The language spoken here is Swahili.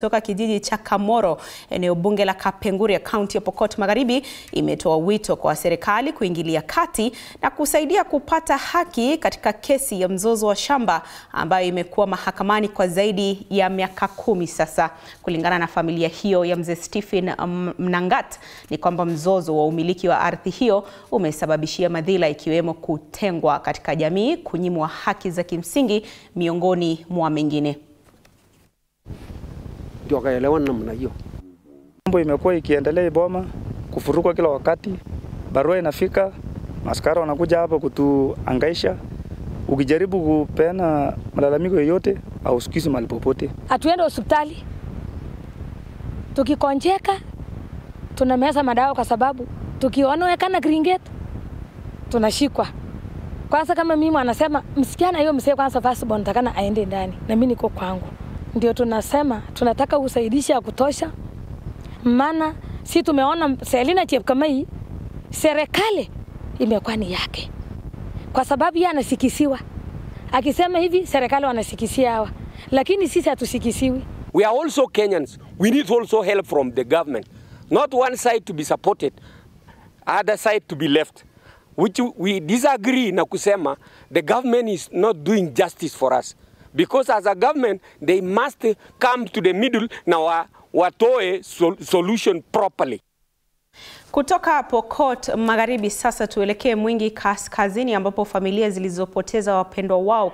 Kutoka kijiji cha Kamoro, eneo bunge la Kapenguria, kaunti ya Pokot Magharibi, imetoa wito kwa serikali kuingilia kati na kusaidia kupata haki katika kesi ya mzozo wa shamba ambayo imekuwa mahakamani kwa zaidi ya miaka kumi sasa. Kulingana na familia hiyo ya mzee Stephen Mnangat, ni kwamba mzozo wa umiliki wa ardhi hiyo umesababishia madhila ikiwemo kutengwa katika jamii, kunyimwa haki za kimsingi miongoni mwa mengine. Ndio wakaelewana namna hiyo. Mambo imekuwa ikiendelea Iboma, kufurukwa kila wakati, barua inafika, maskara wanakuja hapa kutuangaisha. Ukijaribu kupeana malalamiko yoyote hausikizi mahali popote. Hatuende hospitali, tukikonjeka tunameza madawa, kwa sababu tukionekana Kringet tunashikwa. Kwanza kama mimi anasema msichana hiyo msee kwanza firstborn takana aende ndani, na mimi niko kwangu ndio tunasema tunataka usaidishi ya kutosha, maana si tumeona Selina Chepkamei serikali imekuwa ni yake, kwa sababu yeye anasikisiwa akisema hivi, serikali wanasikisia hawa, lakini sisi hatusikisiwi. We are also Kenyans. We need also help from the government. Not one side to be supported, other side to be left. Which we disagree na kusema the government is not doing justice for us. Because as a government they must come to the middle na wa, watoe sol solution properly. Kutoka Pokot Magharibi sasa tuelekee Mwingi Kaskazini ambapo familia zilizopoteza wapendwa wao